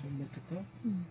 좀 맺을까? 응.